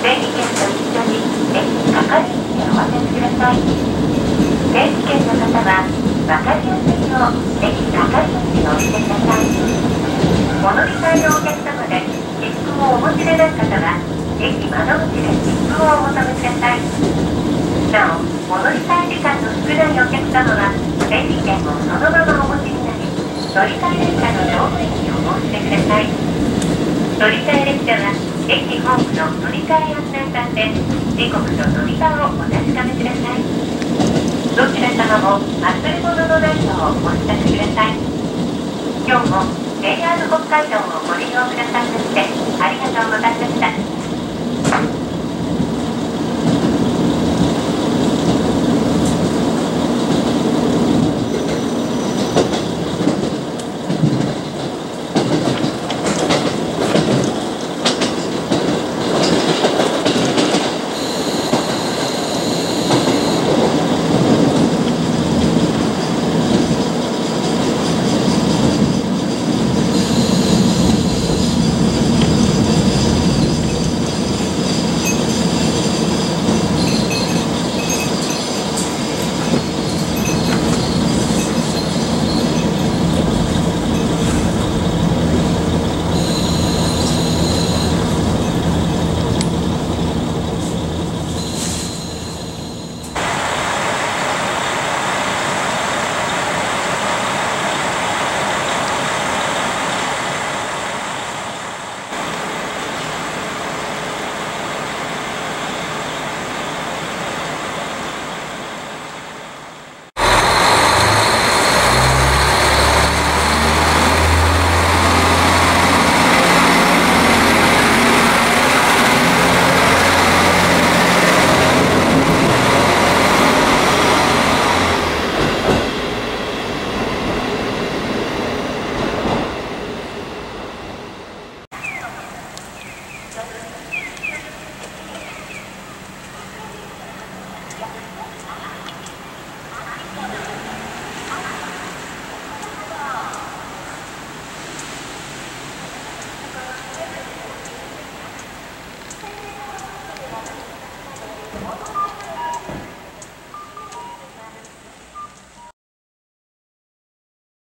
整理券と一緒に駅係員にお渡しください。整理券の方は分かりやすいよう駅係員にお入れください。お乗り換えのお客様で切符をお持ちでない方は駅窓口で切符をお求めください。なお、お乗り換え時間の少ないお客様は整理券をそのままお持ちになり乗り換え列車の乗務員にお申し出ください乗り換え列車は駅ホームの乗り換え案内板で時刻と乗り場をお確かめくださいどちら様も忘れ物のないようお知らせください今日も JR 北海道をご利用くださいましてありがとうございました